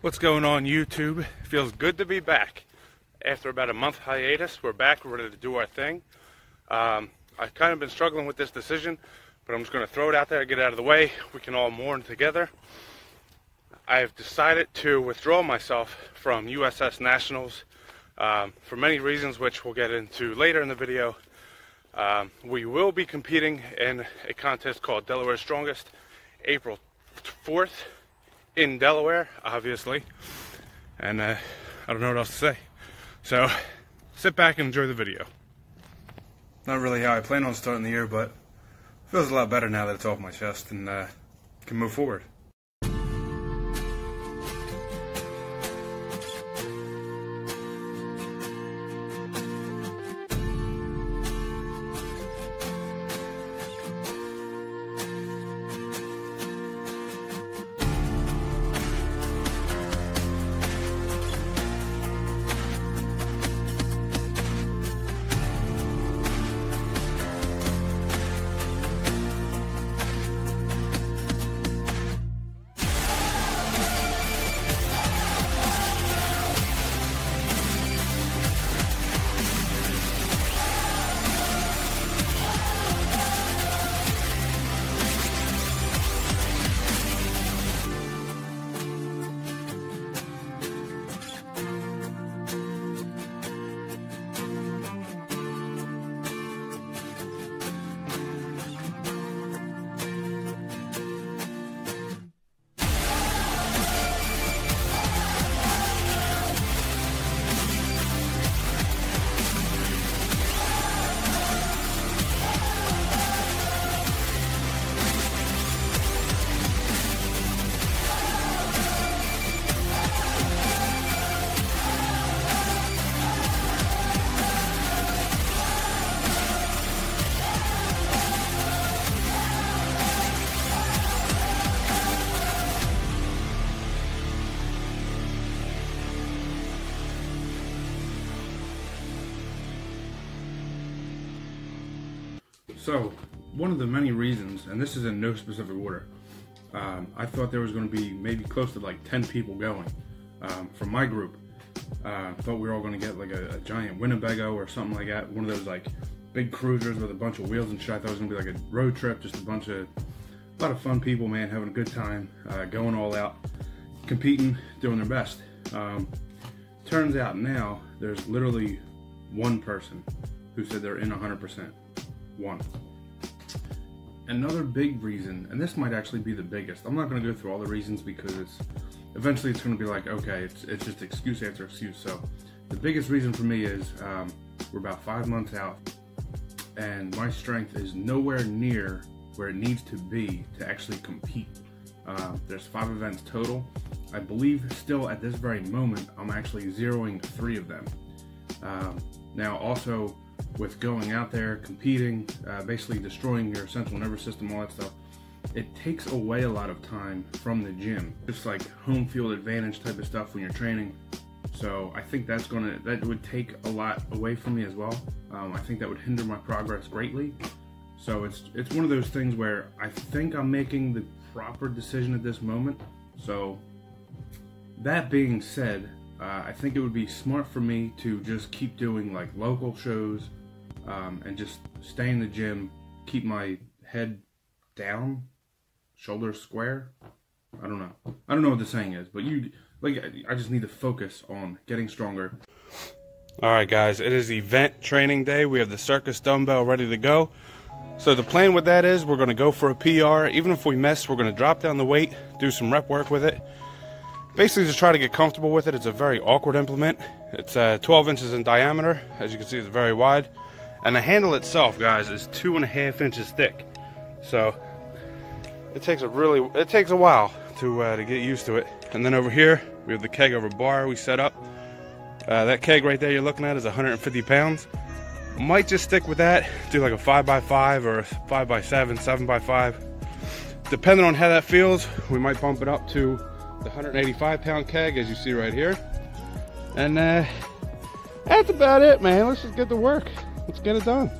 What's going on YouTube? Feels good to be back. After about a month hiatus, we're back, we're ready to do our thing. Um, I've kind of been struggling with this decision, but I'm just going to throw it out there, get it out of the way. We can all mourn together. I've decided to withdraw myself from USS Nationals um, for many reasons, which we'll get into later in the video. Um, we will be competing in a contest called Delaware Strongest April 4th in Delaware, obviously. And uh, I don't know what else to say. So sit back and enjoy the video. Not really how I plan on starting the year, but feels a lot better now that it's off my chest and uh, can move forward. So, one of the many reasons, and this is in no specific order, um, I thought there was going to be maybe close to like 10 people going um, from my group. Uh, thought we were all going to get like a, a, giant Winnebago or something like that, one of those like big cruisers with a bunch of wheels and shit. I thought it was going to be like a road trip, just a bunch of, a lot of fun people, man, having a good time, uh, going all out, competing, doing their best. Um, turns out now there's literally one person who said they're in 100% one. Another big reason, and this might actually be the biggest, I'm not going to go through all the reasons because it's eventually it's going to be like, okay, it's, it's just excuse after excuse. So the biggest reason for me is um, we're about five months out and my strength is nowhere near where it needs to be to actually compete. Uh, there's five events total. I believe still at this very moment, I'm actually zeroing three of them. Um, now also, with going out there, competing, uh, basically destroying your central nervous system, all that stuff, it takes away a lot of time from the gym. Just like home field advantage type of stuff when you're training. So I think that's gonna that would take a lot away from me as well. Um, I think that would hinder my progress greatly. So it's it's one of those things where I think I'm making the proper decision at this moment. So that being said, uh, I think it would be smart for me to just keep doing like local shows um, and just stay in the gym, keep my head down, shoulders square. I don't know. I don't know what the saying is, but you like I just need to focus on getting stronger. All right, guys, it is event training day. We have the circus dumbbell ready to go. So the plan with that is we're going to go for a PR. Even if we miss, we're going to drop down the weight, do some rep work with it, basically just try to get comfortable with it. It's a very awkward implement. It's uh, 12 inches in diameter. As you can see, it's very wide. And the handle itself, guys, is two and a half inches thick. So it takes a really, it takes a while to, uh, to get used to it. And then over here, we have the keg over bar we set up. Uh, that keg right there you're looking at is 150 pounds. Might just stick with that, do like a 5x5 or a 5x7, 7x5. Depending on how that feels, we might bump it up to 185 pound keg as you see right here. And uh, that's about it, man. Let's just get to work. Let's get it done.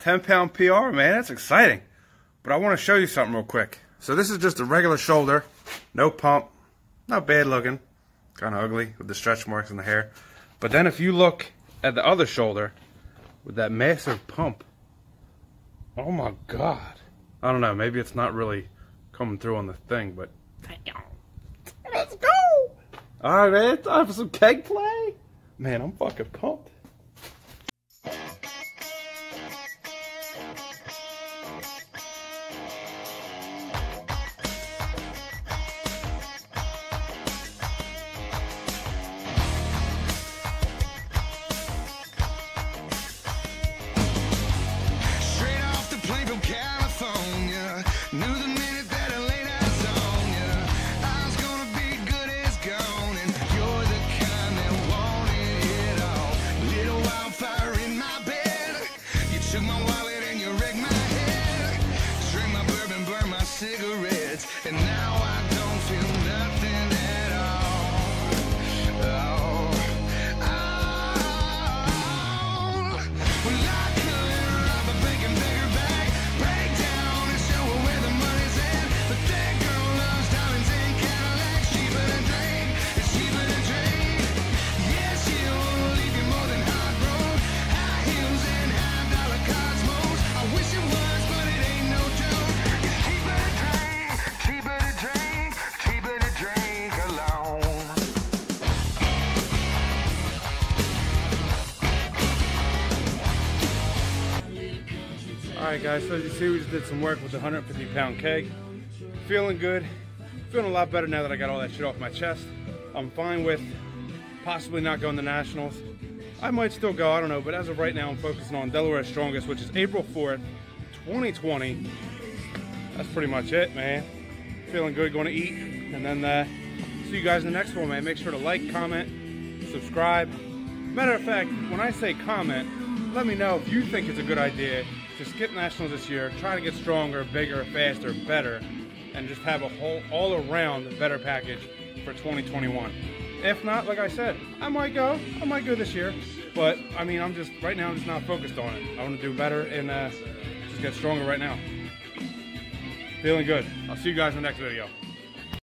10 pound PR, man. That's exciting. But I want to show you something real quick. So this is just a regular shoulder, no pump, not bad looking, kind of ugly with the stretch marks in the hair. But then if you look at the other shoulder with that massive pump, oh my God. I don't know, maybe it's not really coming through on the thing, but damn. Let's go! Alright, man, time for some keg play. Man, I'm fucking pumped. Guys, so as you see we just did some work with the 150 pound keg. Feeling good. Feeling a lot better now that I got all that shit off my chest. I'm fine with possibly not going to nationals. I might still go, I don't know, but as of right now I'm focusing on Delaware Strongest, which is April 4th, 2020. That's pretty much it, man. Feeling good, going to eat, and then uh, see you guys in the next one, man. Make sure to like, comment, subscribe. Matter of fact, when I say comment, let me know if you think it's a good idea to skip nationals this year, try to get stronger, bigger, faster, better, and just have a whole all around better package for 2021. If not, like I said, I might go. I might go this year. But I mean, I'm just right now. I'm just not focused on it. I want to do better and uh, just get stronger right now. Feeling good. I'll see you guys in the next video.